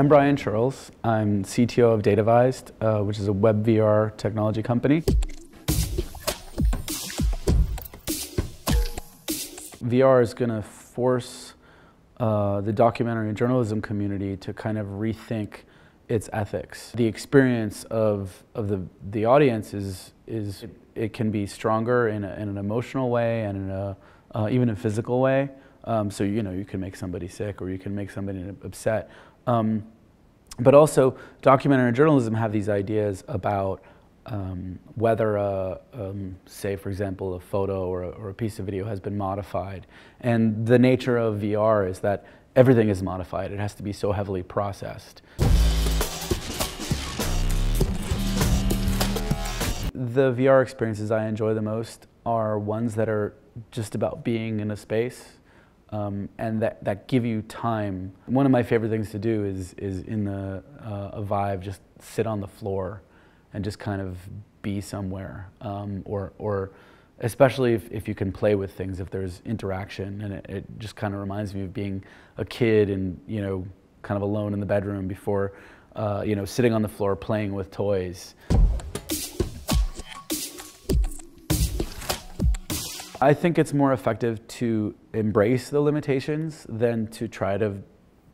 I'm Brian Chirls. I'm CTO of Datavized, uh, which is a web VR technology company. VR is going to force uh, the documentary and journalism community to kind of rethink its ethics. The experience of, of the, the audience is, is it, it can be stronger in, a, in an emotional way and in a, uh, even a physical way. Um, so, you know, you can make somebody sick or you can make somebody upset. Um, but also, documentary journalism have these ideas about um, whether, a, um, say, for example, a photo or a, or a, piece of video has been modified. And the nature of VR is that everything is modified. It has to be so heavily processed. The VR experiences I enjoy the most are ones that are just about being in a space um, and that, that give you time. One of my favorite things to do is, is in the uh, a Vive, just sit on the floor and just kind of be somewhere. Um, or, or especially if, if you can play with things, if there's interaction. And it, it just kind of reminds me of being a kid and, you know, kind of alone in the bedroom before, uh, you know, sitting on the floor playing with toys. I think it's more effective to embrace the limitations than to try to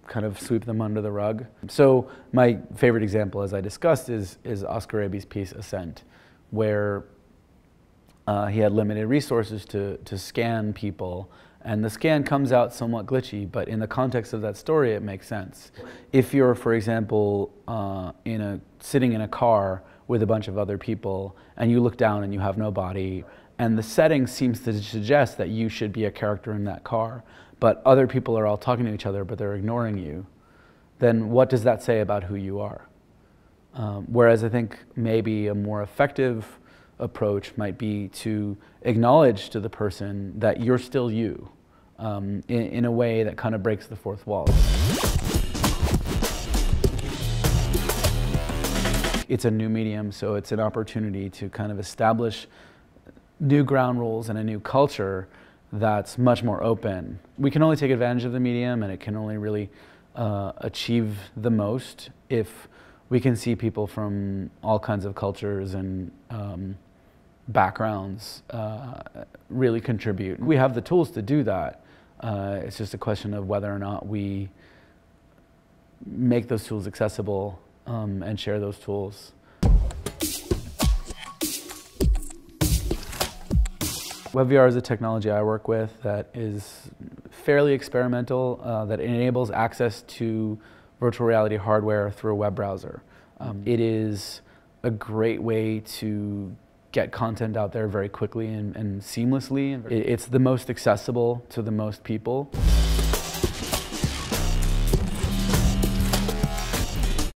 kind of sweep them under the rug. So my favorite example, as I discussed, is, is Oscar Raby's piece Assent, where uh, he had limited resources to, to scan people and the scan comes out somewhat glitchy, but in the context of that story, it makes sense. If you're, for example, uh, in a, sitting in a car with a bunch of other people, and you look down and you have no body, and the setting seems to suggest that you should be a character in that car, but other people are all talking to each other, but they're ignoring you, then what does that say about who you are? Um, whereas I think maybe a more effective approach might be to acknowledge to the person that you're still you um, in, in a way that kind of breaks the fourth wall. It's a new medium, so it's an opportunity to kind of establish new ground rules and a new culture that's much more open. We can only take advantage of the medium and it can only really uh, achieve the most if we can see people from all kinds of cultures and um, backgrounds uh, really contribute. We have the tools to do that. Uh, it's just a question of whether or not we make those tools accessible um, and share those tools. WebVR is a technology I work with that is fairly experimental, uh, that enables access to virtual reality hardware through a web browser. Um, it is a great way to get content out there very quickly and, and seamlessly. It, it's the most accessible to the most people.